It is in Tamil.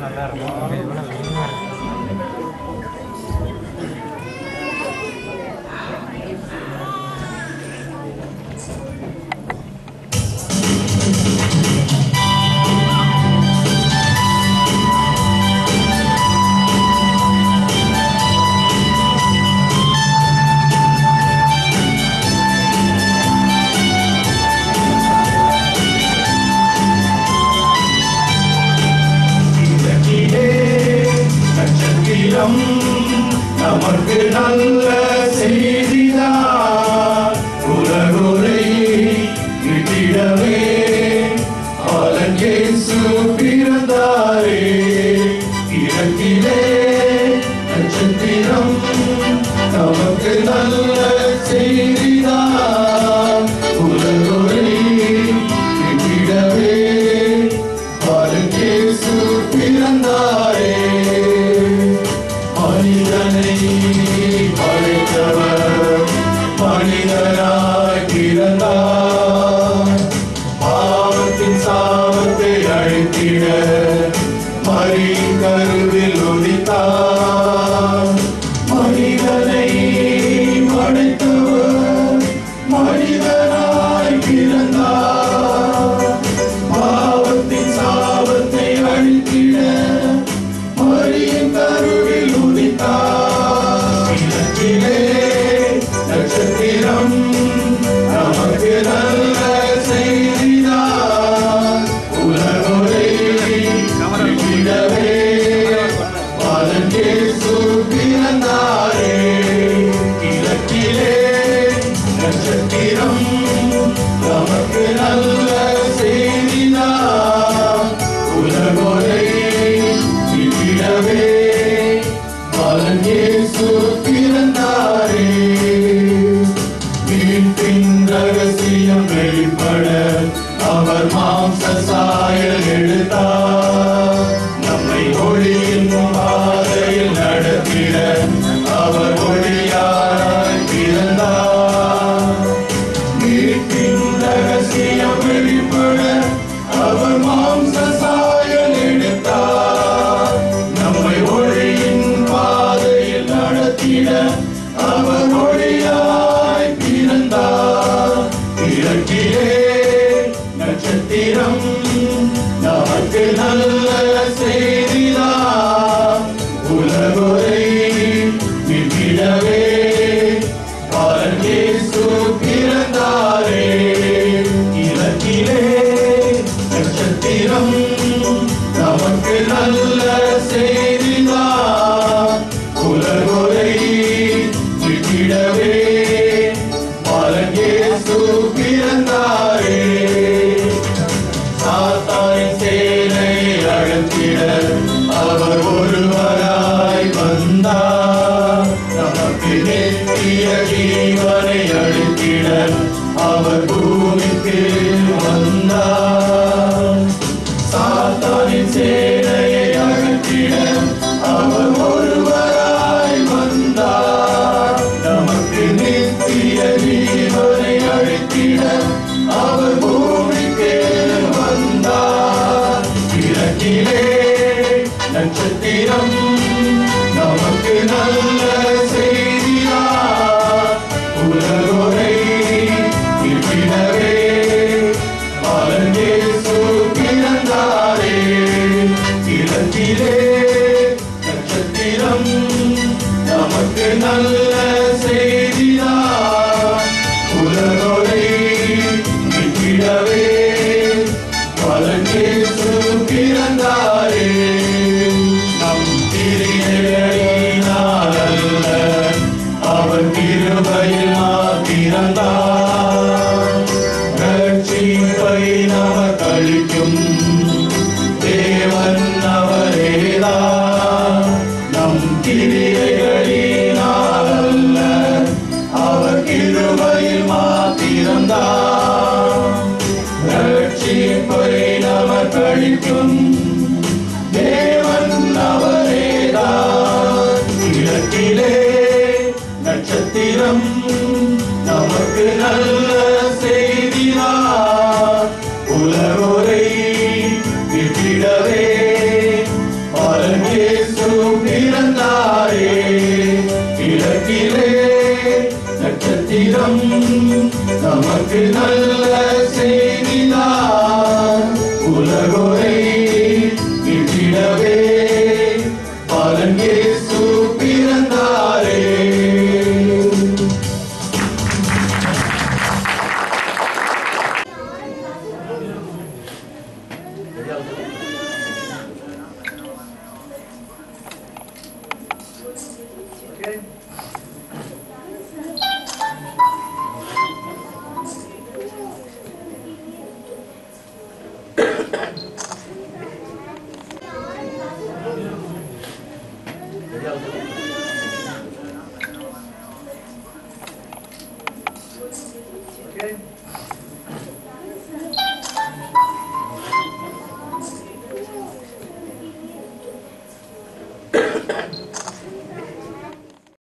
van. பாவத்தின் சாபத்தை அழித்திட மறி கருவில் நமக்கு நல்ல அவர் மாம்ச நம்மை ஒளியின் பாதையில் நடத்திட அவர் ஒளியாய் பிறந்தார். வீட்டின் ரகசியம் வெளிப்பட அவர் மாம்ச எடுத்தார் நம்மை ஒளியின் பாதையில் நடத்திட அவர் ஒளியாய் பிறந்தார் நேரம் நமக்கு நல்ல செய்திதா உலகுரை விட்டிடவே பாலன் இயேசு பிறந்தாரே. இலக்கிலே நட்சத்திரம் நமக்கு நல்ல அழுத்திட அவர் பூமிக்கு வந்தார். சாத்தானின் சேனையை அழுத்திட அவர் ஒருவராய் வந்தார். நமக்கு நித்திய ஜீவனை அழுத்திட அவர் பூமிக்கு வந்தார். இலக்கிலே நட்சத்திரம் நல்ல செய்தியா உலகுரை விட்டிடவே. பாலன் இயேசு பிறந்தாரே. நம் திரியனால் அல்ல அவர் கிருபையில் அளிக்கும் தேவன் அவரேதான் கிழக்கிலே நட்சத்திரம் நமக்கு நல்ல செய்தினார் உலகோரை விட்டிடவே பரங்கேசு பிறந்தாரே. கிழக்கிலே நட்சத்திரம் நமக்கு நல்ல செய்தி உலகோரை விட்டிடவே பலன் இயேசு பிறந்தாரே. Okay.